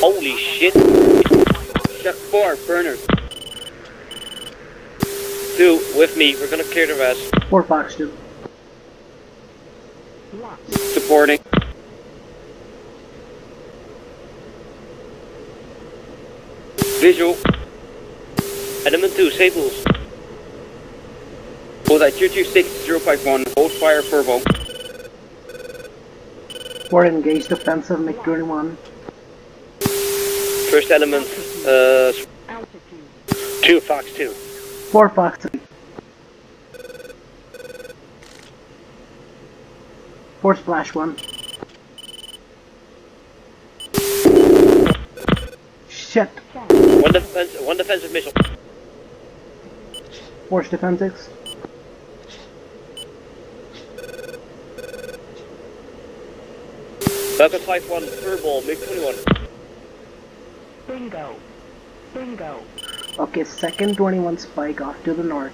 Holy shit. Shot four, burners. Two, with me. We're gonna clear the rest. Four Fox 2. Supporting. Visual. Element 2, Sables. Hold at 226051. Hold fire Furball. Four engaged defensive, MiG 21. First element, uh, 2, Fox 2. Four Fox 3. Four Splash 1. Shit. One, defense, one defensive missile. Force defensives. Falcon 5-1, Furball, MiG 21. Bingo. Bingo. Okay, second 21 spike off to the north.